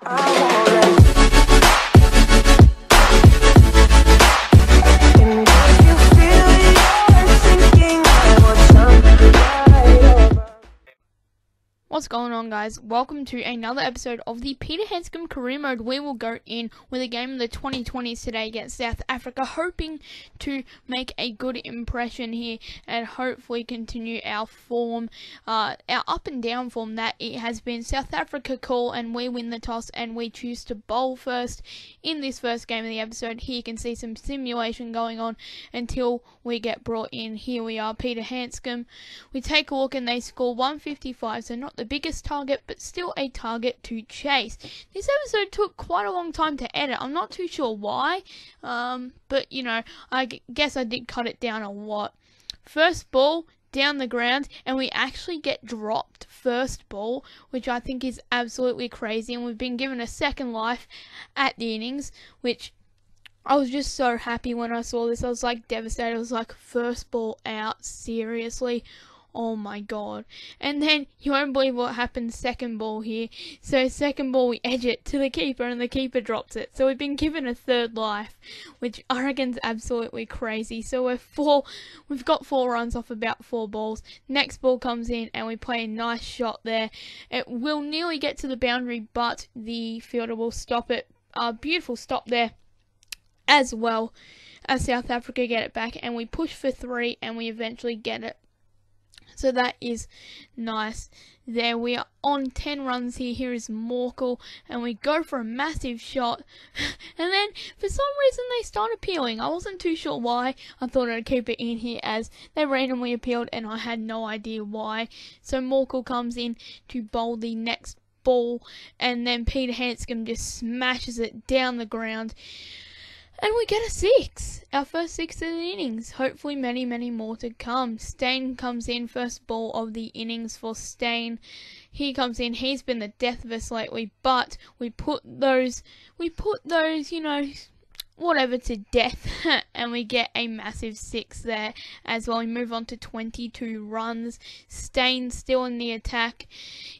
I What's going on, guys? Welcome to another episode of the Peter Handscomb Career Mode. We will go in with a game of the 2020s today against South Africa, hoping to make a good impression here and hopefully continue our form, uh, our up and down form that it has been. South Africa call and we win the toss and we choose to bowl first in this first game of the episode. Here you can see some simulation going on until we get brought in. Here we are, Peter Handscomb. We take a look and they score 155, so not the biggest target, but still a target to chase. This episode took quite a long time to edit. I'm not too sure why, um, but you know, I guess I did cut it down a lot. First ball down the ground, and we actually get dropped first ball, which I think is absolutely crazy. And we've been given a second life at the innings, which I was just so happy when I saw this. I was like devastated. I was like, first ball out, seriously. Oh my god. And then you won't believe what happened second ball here. So second ball we edge it to the keeper and the keeper drops it. So we've been given a third life, which I reckon's absolutely crazy. So we're four we've got four runs off about four balls. Next ball comes in and we play a nice shot there. It will nearly get to the boundary but the fielder will stop it. A beautiful stop there as well as South Africa get it back and we push for three and we eventually get it so that is nice. There we are on 10 runs here. Here is Morkel. And we go for a massive shot. and then for some reason they start appealing. I wasn't too sure why. I thought I'd keep it in here as they randomly appealed and I had no idea why. So Morkel comes in to bowl the next ball. And then Peter Handscomb just smashes it down the ground. And we get a six. Our first six of the innings. Hopefully many, many more to come. Steyn comes in, first ball of the innings for Steyn. He comes in, he's been the death of us lately, but we put those we put those, you know, whatever to death and we get a massive six there as well. We move on to 22 runs. Steyn still in the attack.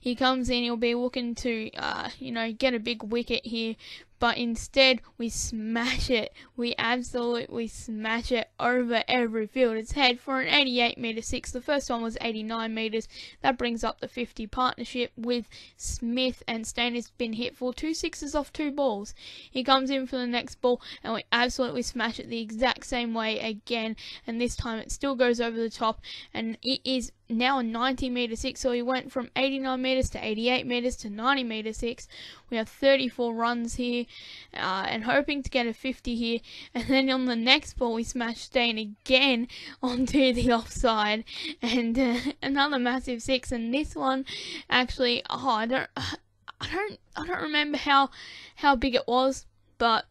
He comes in, he'll be looking to, uh, you know, get a big wicket here, but instead we smash it. We absolutely smash it over every fielder's head for an 88 metre six. The first one was 89 metres. That brings up the 50 partnership with Smith and Steyn has been hit for two sixes off two balls. He comes in for the next ball and we absolutely smash it the exact same way again and this time it still goes over the top and it is now a 90 meter six. So we went from 89 meters to 88 meters to 90 meter six. We have 34 runs here, uh, and hoping to get a 50 here. And then on the next ball, we smashed Steyn again onto the offside, and uh, another massive six. And this one, actually, oh, I don't, I don't, I don't remember how how big it was, but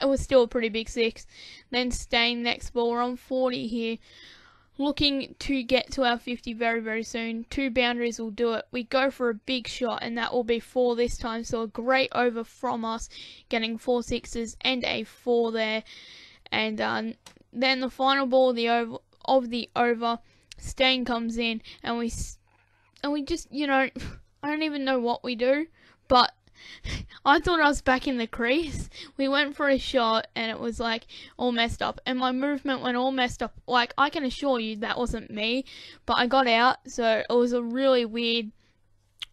it was still a pretty big six. Then Steyn next ball, we're on 40 here looking to get to our 50 very, very soon. Two boundaries will do it. We go for a big shot, and that will be four this time. So a great over from us, getting four sixes and a four there. And um, then the final ball the over, of the over, Steyn comes in, and we and we just, you know, I don't even know what we do, but I thought I was back in the crease. We went for a shot and it was like all messed up, and my movement went all messed up. Like, I can assure you that wasn't me, but I got out, so it was a really weird,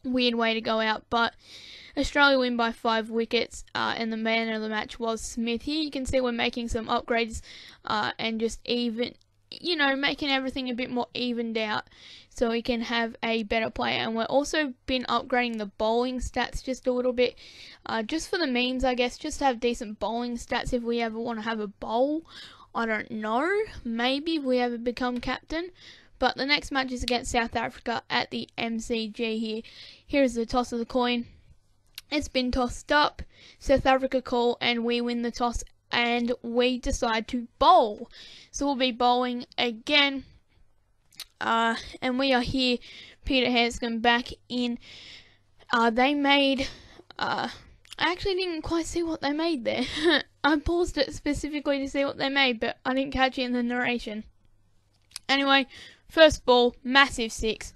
weird way to go out. But Australia win by five wickets, uh, and the man of the match was Smith. Here you can see we're making some upgrades uh, and just even you know, making everything a bit more evened out so we can have a better player. And we're also been upgrading the bowling stats just a little bit, uh, just for the means, I guess, just to have decent bowling stats if we ever want to have a bowl. I don't know, maybe if we ever become captain. But the next match is against South Africa at the MCG here. Here is the toss of the coin. It's been tossed up. South Africa call and we win the toss and we decide to bowl. So we'll be bowling again. Uh, and we are here, Peter Handscomb back in. Uh, they made. Uh, I actually didn't quite see what they made there. I paused it specifically to see what they made, but I didn't catch it in the narration. Anyway, first ball, massive six.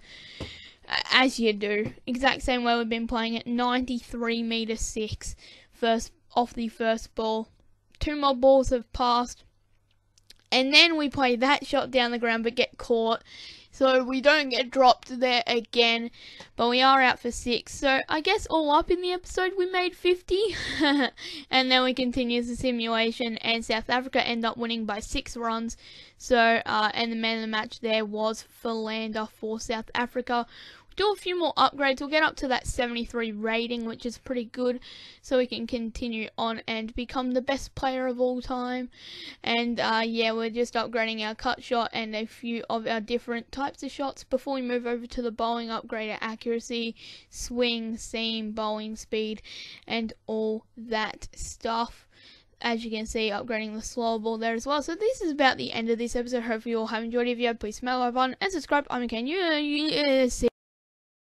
as you do. Exact same way we've been playing it. 93 meter six, first off the first ball. Two more balls have passed, and then we play that shot down the ground but get caught. So we don't get dropped there again, but we are out for six. So I guess all up in the episode we made 50, and then we continue the simulation, and South Africa end up winning by six runs. So uh, and the man of the match there was Philander for South Africa do a few more upgrades. We'll get up to that 73 rating, which is pretty good, so we can continue on and become the best player of all time. And uh, yeah, we're just upgrading our cut shot and a few of our different types of shots before we move over to the bowling upgrade our accuracy, swing, seam, bowling speed, and all that stuff as you can see, upgrading the slow ball there as well. So this is about the end of this episode. Hopefully you all have enjoyed. If you have, please smash like button and subscribe. I'm Ken. You, you, see.